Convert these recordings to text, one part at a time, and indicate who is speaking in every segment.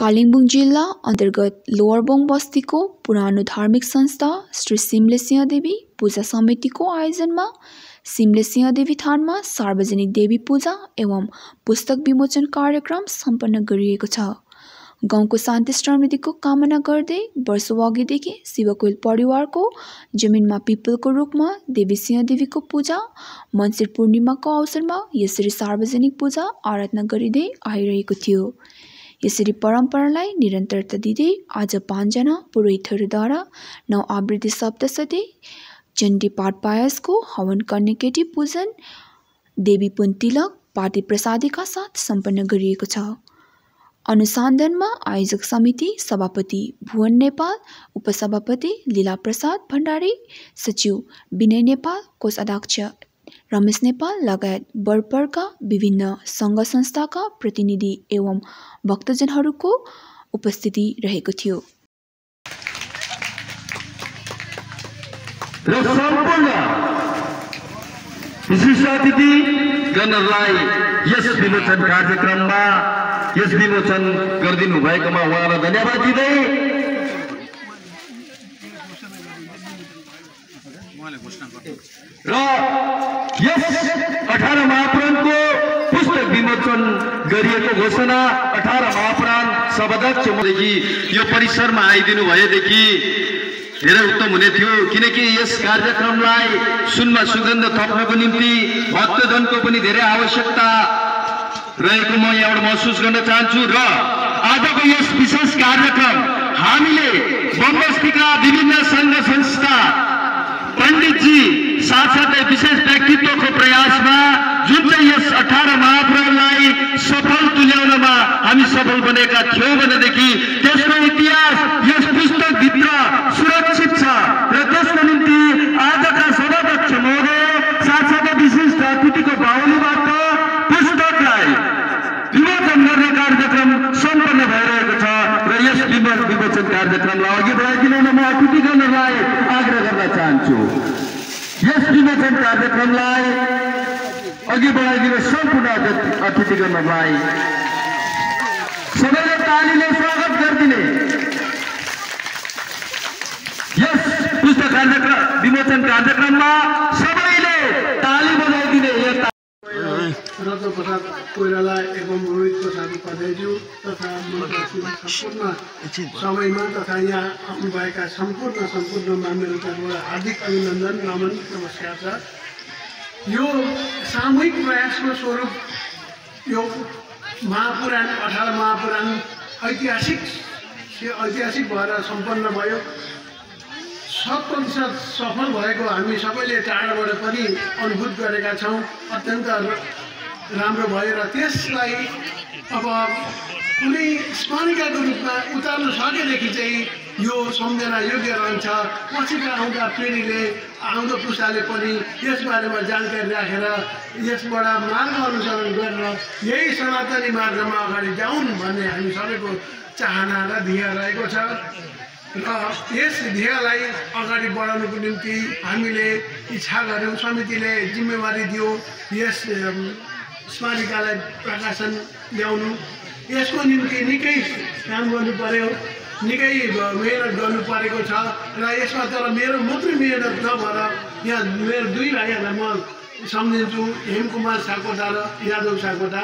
Speaker 1: कालिम्पोङ जिल्ला अन्तर्गत लोवर बोङ बस्तीको पुरानो धार्मिक संस्था श्री सिमले सिंहदेवी पूजा समितिको आयोजनमा सिमले सिंहदेवी थानमा सार्वजनिक देवी पूजा एवं पुस्तक विमोचन कार्यक्रम सम्पन्न गरिएको छ। गाउँको शान्ति समृद्धिको कामना गर्दै वर्षौँ अघिदेखि शिवकोइल परिवारको जमिनमा पिपलको रूपमा देवी सिंहदेवीको पूजा मन्सिर पूर्णिमाको अवसरमा यसरी सार्वजनिक पूजा आराधना गरिँदै आइरहेको थियो। यसरी परम्परालाई निरन्तरता दिँदै आज पाँचजना पुरोहितहरूद्वारा नौ आवृत्ति शब्दसतै चण्डी पाठ पायसको हवन गर्ने केटी पूजन देवी पुन तिलक पार्टी प्रसादीका साथ सम्पन्न गरिएको छ। अनुसन्धानमा आयोजक समिति सभापति भुवन नेपाल उपसभापति लीला प्रसाद भण्डारी सचिव विनय नेपाल कोषाध्यक्ष रमेश नेपाल लगायत बरपरका विभिन्न सङ्घ संस्थाका प्रतिनिधि एवं भक्तजनहरूको उपस्थिति रहेको थियो।
Speaker 2: र सम्पूर्ण विशिष्ट यस विमोचन कार्यक्रममा यस विमोचन गरिदिनु भएकोमा उहाँलाई धन्यवाद दिँदै र यस अठार महापुराणको पुस्तक विमोचन गरिएको घोषणा अठार महापुराण सभाध्यक्षदेखि यो परिसरमा आइदिनु भएदेखि धेरै उत्तम हुने थियो किनकि यस कार्यक्रमलाई सुनमा सुगन्ध थप्नको निम्ति भक्तजनको पनि धेरै आवश्यकता रहेको म यहाँबाट महसुस गर्न चाहन्छु र आजको यस विशेष कार्यक्रम हामीले बमबस्तीका विभिन्न सङ्घ संस्था पण्डितजी साथ विशेष व्यक्तित्व को प्रयास में जो इस अठारह महाप्रभ सफल तुल्याउनमा हामी सफल बने थियौँ इतिहास अघि बढाइदिन म अतिथिगणहरूलाई आग्रह गर्न चाहन्छु यस विमोचन कार्यक्रमलाई अघि बढाइदिन सम्पूर्ण अतिथिगणहरूलाई सबैले तालीले स्वागत गरिदिने यस पुस्तक कार्यक्रम विमोचन कार्यक्रममा सबैले ताली
Speaker 3: प्रसाद कोइराला एवं रोहित प्रसाद उपाध्यायज्यू तथा सम्पूर्ण समयमा तथा यहाँ आउनुभएका सम्पूर्ण सम्पूर्ण मान्यताबाट हार्दिक अभिनन्दन नमन नमस्कार छ। यो सामूहिक प्रयासको स्वरूप यो महापुराण अठार महापुराण ऐतिहासिक ऐतिहासिक भएर सम्पन्न भयो। शत प्रतिशत सफल भएको हामी सबैले टाढाबाट पनि अनुभूत गरेका छौँ। अत्यन्त राम्रो भयो र त्यसलाई अब कुनै स्मरणिकाको रूपमा उतार्न सकेदेखि चाहिँ यो सम्झना योग्य रहन्छ। पछिका आउँदा पिँढीले आउँदो पुस्ताले पनि यसबारेमा जानकारी राखेर यसबाट मार्ग अनुसरण गरेर यही सनातनी मार्गमा अगाडि जाउन् भन्ने हामी सबैको चाहना र ध्येय रहेको छ। र यस ध्येयलाई अगाडि बढाउनुको निम्ति हामीले इच्छा गऱ्यौँ समितिले जिम्मेवारी दियो। यस स्मारिकालाई प्रकाशन ल्याउनु। यसको निम्ति निकै काम गर्नु पर्यो निकै मिहिनेत गर्नु परेको छ र यसमा तर मेरो मात्रै मिहिनेत नभएर यहाँ मेरो दुई भाइहरूलाई म सम्झिन्छु। हेमकुमार साकोटा र यादव साकोटा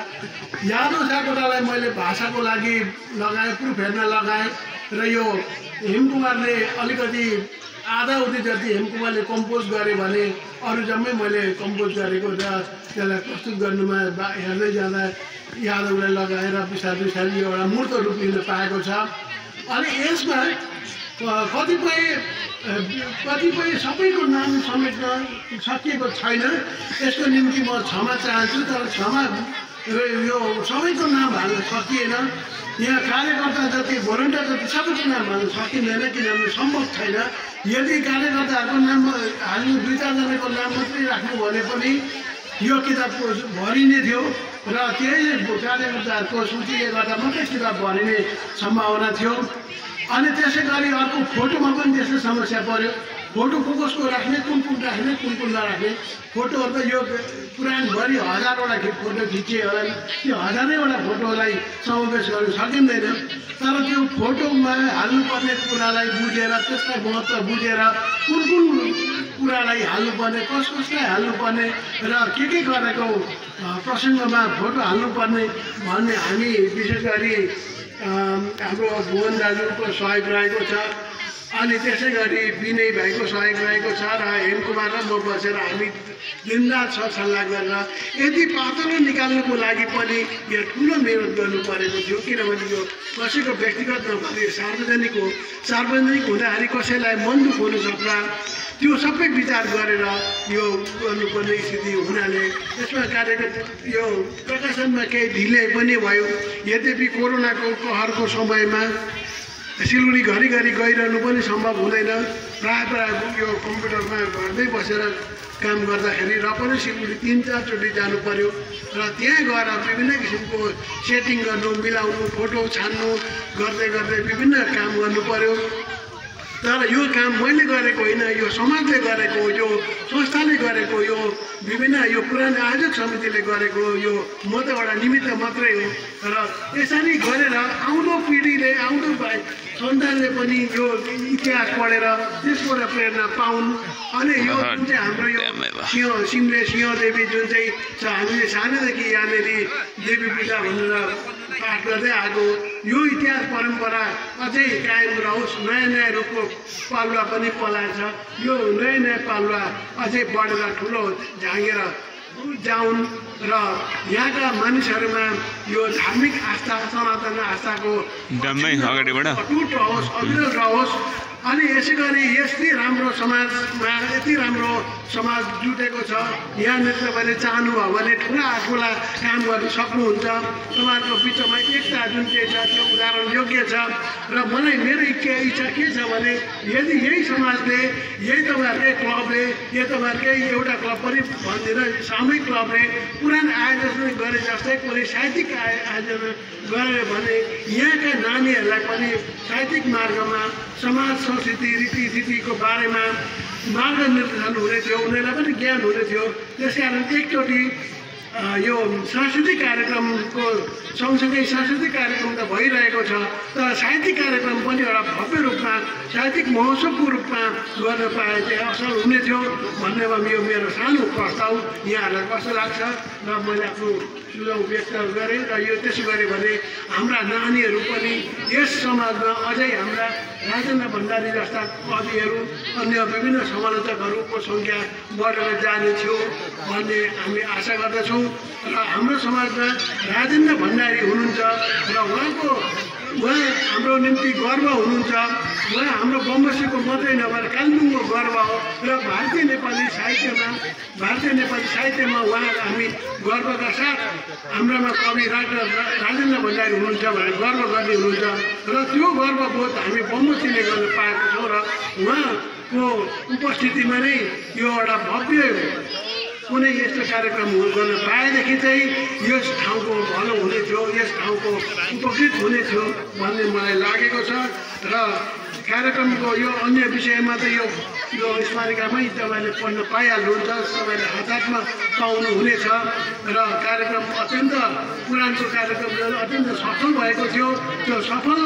Speaker 3: यादव साकोटालाई मैले भाषाको लागि लगाएँ प्रुफ हेर्न लगाएँ र यो हेमकुमारले अलिकति आधा उति जति हेमकुमारले कम्पोज गरे भने अरू जम्मै मैले कम्पोज गरेको र त्यसलाई प्रस्तुत गर्नुमा बा हेर्दै जाँदा यादवलाई लगाएर बिस्तारै बिस्तारै एउटा मूर्त रूप लिन पाएको छ। अनि यसमा कतिपय कतिपय सबैको नाम समेट्न सकिएको छैन। यसको निम्ति म क्षमा चाहन्छु तर क्षमा र यो सबैको नाम हाल्न सकिएन। यहाँ कार्यकर्ता जति भोलिन्टियर जति सबैको नाम हाल्न सकिँदैन किनभने सम्भव छैन। यदि कार्यकर्ताहरूको नाम हाल्नु दुई चारजनाको नाम मात्रै राख्नु भने पनि यो किताब भरिने थियो र त्यही कार्यकर्ताहरूको सूचीले गर्दा मात्रै किताब भरिने सम्भावना थियो। अनि त्यसै गरी अर्को फोटोमा पनि त्यस्तै समस्या पऱ्यो फोटो को कसको राख्ने कुन कुन राख्ने कुन कुन नराख्ने फोटोहरू त यो पुरानभरि हजारवटा फोटो खिचिए होला त्यो हजारैवटा फोटोलाई समावेश गर्नु सकिँदैन। तर त्यो फोटोमा हाल्नुपर्ने कुरालाई बुझेर त्यसलाई महत्त्व बुझेर कुन कुन कुरालाई हाल्नुपर्ने कस कसलाई हाल्नुपर्ने र के के गरेको प्रसङ्गमा फोटो हाल्नुपर्ने भन्ने हामी विशेष गरी हाम्रो भुवन दाजुको सहयोग रहेको छ। अनि त्यसै गरी विनय भाइको सहयोग रहेको छ र हेमकुमार र म बसेर हामी दिनरात सरसल्लाह गरेर यदि पातलो निकाल्नुको लागि पनि यो ठुलो मेहनत गर्नु परेको थियो किनभने यो कसैको व्यक्तिगत नभएर यो सार्वजनिक हो। सार्वजनिक हुँदाखेरि कसैलाई मन दुख हुन सक्ला। त्यो सबै विचार गरेर यो गर्नुपर्ने स्थिति हुनाले यसमा कार्यक्रम यो प्रकाशनमा केही ढिले पनि भयो। यद्यपि कोरोनाको कहरको समयमा सिलगढी घरिघरि गइरहनु पनि सम्भव हुँदैन। प्रायः प्रायः यो कम्प्युटरमा घरमै बसेर काम गर्दाखेरि र पनि सिलगढी तिन चारचोटि जानु पर्यो र त्यहाँ गएर विभिन्न किसिमको सेटिङ गर्नु मिलाउनु फोटो छान्नु गर्दै गर्दै विभिन्न काम गर्नु पर्यो। तर यो काम मैले गरेको होइन यो समाजले गरेको यो संस्थाले गरेको यो विभिन्न यो पुरानो आयोजक समितिले गरेको यो म त एउटा निमित्त मात्रै हो र यसरी गरेर आउँदो पिँढीले आउँदो भाइ सन्तानले पनि यो इतिहास पढेर त्यसबाट प्रेरणा पाउन् अनि यो जुन चाहिँ हाम्रो यो सिंह सिमले सिंहदेवी जुन चाहिँ छ हामीले सानैदेखि यहाँनिर देवी पूजा भनेर पाठ गर्दै आएको यो इतिहास परम्परा अझै कायम रहोस्। नयाँ नयाँ रूपको पालुवा पनि पलाएछ यो नयाँ नयाँ पालुवा अझै बढेर ठुलो झाँगेर जाउन् र यहाँका मानिसहरूमा यो धार्मिक आस्था सनातन आस्थाको अटुट रहोस् अविरल रहोस्। अनि यसै गरी यति राम्रो समाजमा यति राम्रो समाज जुटेको छ। यहाँनिर तपाईँले चाहनुभयो भने ठुला ठुला काम गर्न सक्नुहुन्छ। तपाईँहरूको बिचमा एकता जुन चाहिँ छ त्यो उदाहरण योग्य छ। र मलाई मेरो इच्छा इच्छा के छ भने यदि यही समाजले यही तपाईँहरूकै क्लबले यही तपाईँहरूकै एउटा क्लब पनि भन्दिनँ सामूहिक क्लबले पुरानो आयोजना गरे जस्तै कुनै साहित्यिक आय आयोजना गऱ्यो भने यहाँका नानीहरूलाई पनि साहित्यिक मार्गमा समाज संस्कृति रीतिथितिको बारेमा मार्गनिर्देशन हुने थियो उनीहरूलाई पनि ज्ञान हुने थियो। त्यस कारण एकचोटि यो सांस्कृतिक कार्यक्रमको सँगसँगै सांस्कृतिक कार्यक्रम त भइरहेको छ। तर साहित्यिक कार्यक्रम पनि एउटा भव्य रूपमा साहित्यिक महोत्सवको रूपमा गर्न पाए चाहिँ असल हुने थियो भन्नेमा यो मेरो सानो प्रस्ताव यहाँहरूलाई कस्तो लाग्छ र मैले आफ्नो सुझाव व्यक्त गरेँ र यो त्यसो गरेँ भने हाम्रा नानीहरू पनि यस समाजमा अझै हाम्रा राजेन्द्र भण्डारी जस्ता कविहरू अन्य विभिन्न समालोचकहरूको सङ्ख्या बढेर जाने थियो भन्ने हामी आशा गर्दछौँ र हाम्रो समाजमा राजेन्द्र भण्डारी हुनुहुन्छ र उहाँको उहाँ हाम्रो निम्ति गर्व हुनुहुन्छ। उहाँ हाम्रो बम्बसीको मात्रै नभएर कालिम्पोङको गर्व हो। र भारतीय नेपाली साहित्यमा भारतीय नेपाली साहित्यमा उहाँ हामी गर्वका साथ हाम्रोमा कवि डाक्टर रा- राजेन्द्र भण्डारी हुनुहुन्छ भनेर गर्व गर्ने हुनुहुन्छ। र त्यो गर्वबोध हामी बम्बसीले गर्न पाएको छौँ र उहाँको उपस्थितिमा नै यो एउटा भव्य कुनै यस्तो कार्यक्रम गर्न पाएदेखि चाहिँ यस ठाउँको भलो हुने थियो यस ठाउँको उपकृत हुने थियो भन्ने मलाई लागेको छ। र कार्यक्रमको यो अन्य विषयमा त यो यो स्मारिकामै तपाईँले पढ्न पाइहाल्नुहुन्छ तपाईँले हात हातमा पाउनुहुनेछ र कार्यक्रम अत्यन्त पुरानो कार्यक्रम अत्यन्त सफल भएको थियो। त्यो सफल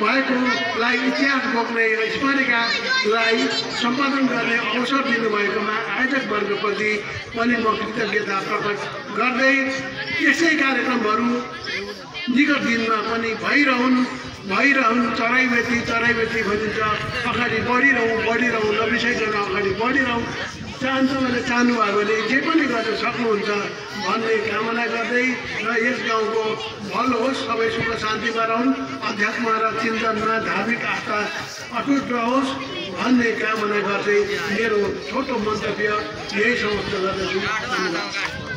Speaker 3: भएकोलाई इतिहास बोक्ने यो स्मारिकालाई सम्पादन गर्ने अवसर दिनुभएकोमा आयोजक वर्गप्रति पनि म कृतज्ञता प्रकट गर्दै यसै कार्यक्रमहरू निकट दिनमा पनि भइरहन्। भइरहन् चराइबेटी चराइबेटी भनिन्छ। अगाडि बढिरहँ बढिरहँ नबिसाइकन अगाडि बढिरहँ। चाहन्छ भने चाहनुभयो भने जे पनि गर्न सक्नुहुन्छ भन्ने कामना गर्दै र यस गाउँको भलो होस् सबै सुख शान्तिमा रहन् अध्यात्म र चिन्तनमा धार्मिक आस्था अटुट रहोस् भन्ने कामना गर्दै मेरो छोटो मन्तव्य यही समाप्त गर्दछु।